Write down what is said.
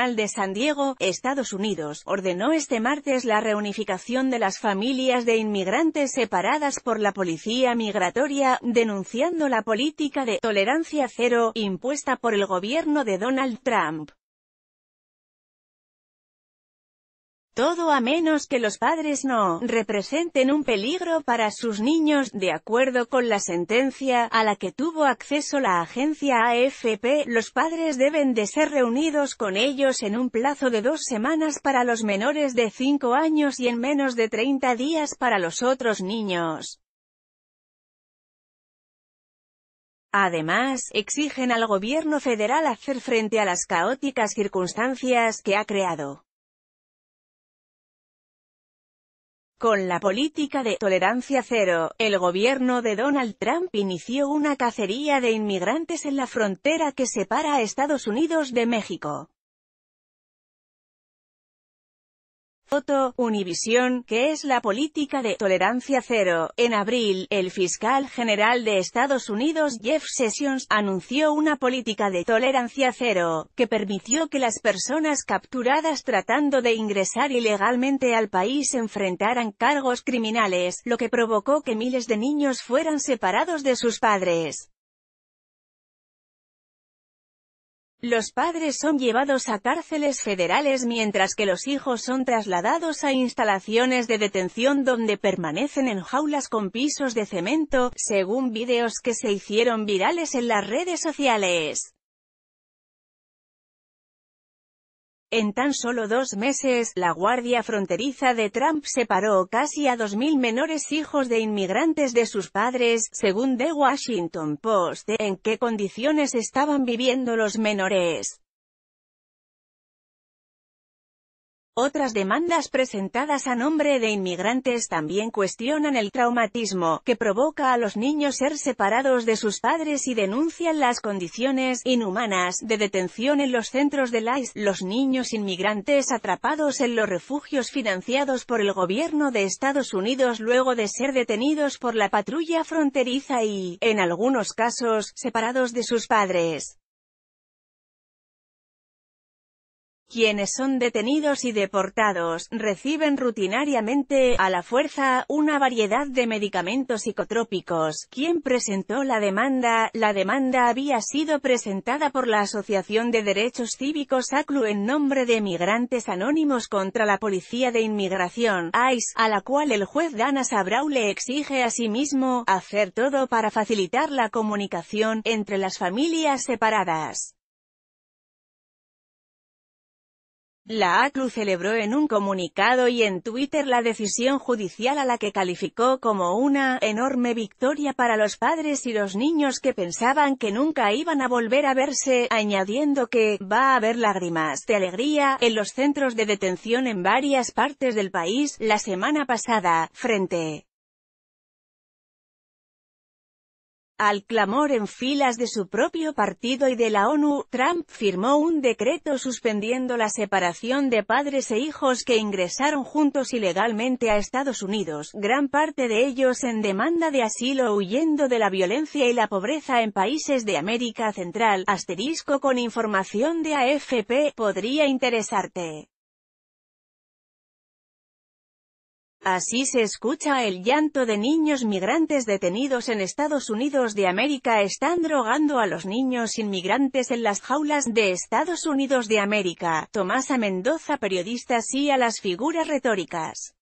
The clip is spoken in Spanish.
Tribunal de San Diego, Estados Unidos, ordenó este martes la reunificación de las familias de inmigrantes separadas por la policía migratoria, denunciando la política de «tolerancia cero» impuesta por el gobierno de Donald Trump. Todo a menos que los padres no representen un peligro para sus niños, de acuerdo con la sentencia, a la que tuvo acceso la agencia AFP, los padres deben de ser reunidos con ellos en un plazo de dos semanas para los menores de 5 años y en menos de 30 días para los otros niños. Además, exigen al gobierno federal hacer frente a las caóticas circunstancias que ha creado. Con la política de «tolerancia cero», el gobierno de Donald Trump inició una cacería de inmigrantes en la frontera que separa a Estados Unidos de México. Foto, Univisión, que es la política de tolerancia cero. En abril, el fiscal general de Estados Unidos Jeff Sessions anunció una política de tolerancia cero, que permitió que las personas capturadas tratando de ingresar ilegalmente al país enfrentaran cargos criminales, lo que provocó que miles de niños fueran separados de sus padres. Los padres son llevados a cárceles federales mientras que los hijos son trasladados a instalaciones de detención donde permanecen en jaulas con pisos de cemento, según videos que se hicieron virales en las redes sociales. En tan solo dos meses, la Guardia Fronteriza de Trump separó casi a 2.000 menores hijos de inmigrantes de sus padres, según The Washington Post. ¿En qué condiciones estaban viviendo los menores? Otras demandas presentadas a nombre de inmigrantes también cuestionan el traumatismo que provoca a los niños ser separados de sus padres y denuncian las condiciones inhumanas de detención en los centros de ICE, los niños inmigrantes atrapados en los refugios financiados por el gobierno de Estados Unidos luego de ser detenidos por la patrulla fronteriza y, en algunos casos, separados de sus padres. Quienes son detenidos y deportados, reciben rutinariamente, a la fuerza, una variedad de medicamentos psicotrópicos. ¿Quién presentó la demanda? La demanda había sido presentada por la Asociación de Derechos Cívicos ACLU en nombre de Migrantes Anónimos contra la Policía de Inmigración, ICE, a la cual el juez Dana Sabrau le exige a sí mismo, hacer todo para facilitar la comunicación, entre las familias separadas. La ACLU celebró en un comunicado y en Twitter la decisión judicial a la que calificó como una enorme victoria para los padres y los niños que pensaban que nunca iban a volver a verse, añadiendo que va a haber lágrimas de alegría en los centros de detención en varias partes del país la semana pasada, frente Al clamor en filas de su propio partido y de la ONU, Trump firmó un decreto suspendiendo la separación de padres e hijos que ingresaron juntos ilegalmente a Estados Unidos, gran parte de ellos en demanda de asilo huyendo de la violencia y la pobreza en países de América Central, asterisco con información de AFP, podría interesarte. Así se escucha el llanto de niños migrantes detenidos en Estados Unidos de América están drogando a los niños inmigrantes en las jaulas de Estados Unidos de América. Tomasa Mendoza periodista sí a las figuras retóricas.